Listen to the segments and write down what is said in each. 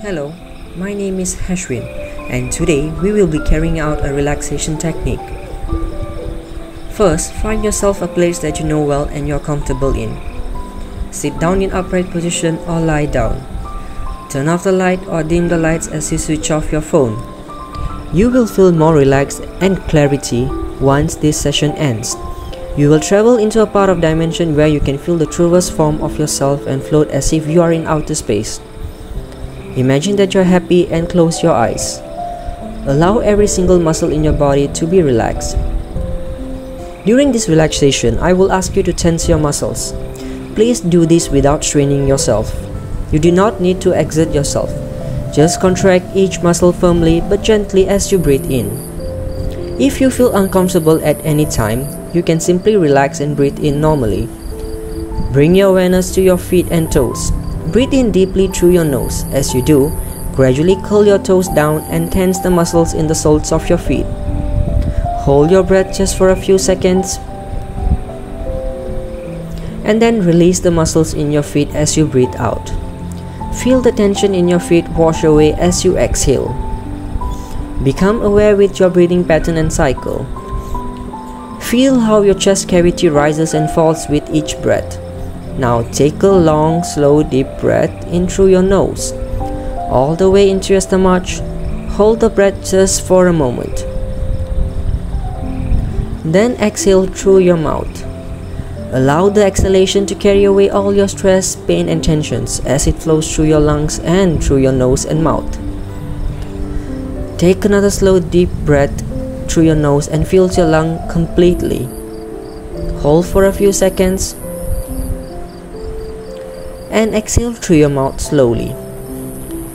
Hello, my name is Hashwin and today we will be carrying out a relaxation technique. First, find yourself a place that you know well and you're comfortable in. Sit down in upright position or lie down. Turn off the light or dim the lights as you switch off your phone. You will feel more relaxed and clarity once this session ends. You will travel into a part of dimension where you can feel the truest form of yourself and float as if you are in outer space. Imagine that you're happy and close your eyes. Allow every single muscle in your body to be relaxed. During this relaxation, I will ask you to tense your muscles. Please do this without straining yourself. You do not need to exert yourself. Just contract each muscle firmly but gently as you breathe in. If you feel uncomfortable at any time, you can simply relax and breathe in normally. Bring your awareness to your feet and toes. Breathe in deeply through your nose. As you do, gradually curl your toes down and tense the muscles in the soles of your feet. Hold your breath just for a few seconds and then release the muscles in your feet as you breathe out. Feel the tension in your feet wash away as you exhale. Become aware with your breathing pattern and cycle. Feel how your chest cavity rises and falls with each breath. Now take a long, slow, deep breath in through your nose, all the way into your stomach. Hold the breath just for a moment. Then exhale through your mouth. Allow the exhalation to carry away all your stress, pain, and tensions as it flows through your lungs and through your nose and mouth. Take another slow, deep breath through your nose and fill your lung completely. Hold for a few seconds and exhale through your mouth slowly.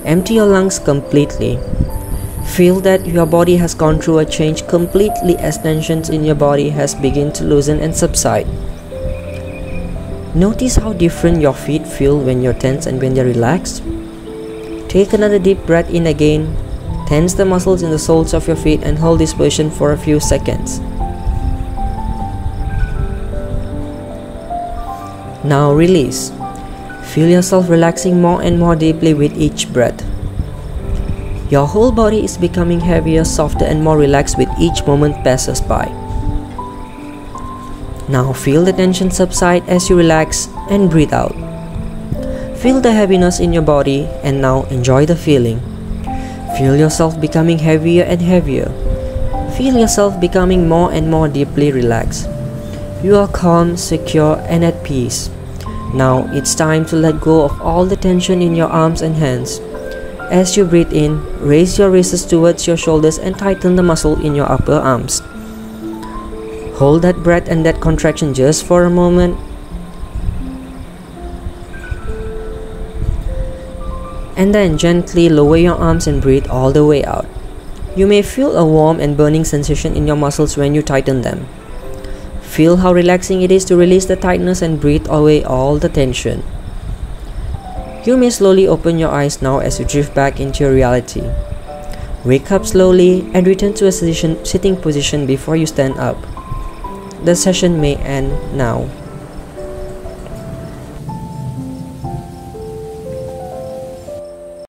Empty your lungs completely. Feel that your body has gone through a change completely as tensions in your body has begun to loosen and subside. Notice how different your feet feel when you're tense and when they're relaxed. Take another deep breath in again. Tense the muscles in the soles of your feet and hold this position for a few seconds. Now release. Feel yourself relaxing more and more deeply with each breath. Your whole body is becoming heavier, softer, and more relaxed with each moment passes by. Now feel the tension subside as you relax and breathe out. Feel the heaviness in your body and now enjoy the feeling. Feel yourself becoming heavier and heavier. Feel yourself becoming more and more deeply relaxed. You are calm, secure, and at peace. Now it's time to let go of all the tension in your arms and hands. As you breathe in, raise your wrists towards your shoulders and tighten the muscle in your upper arms. Hold that breath and that contraction just for a moment. And then gently lower your arms and breathe all the way out. You may feel a warm and burning sensation in your muscles when you tighten them. Feel how relaxing it is to release the tightness and breathe away all the tension. You may slowly open your eyes now as you drift back into your reality. Wake up slowly and return to a sitting position before you stand up. The session may end now.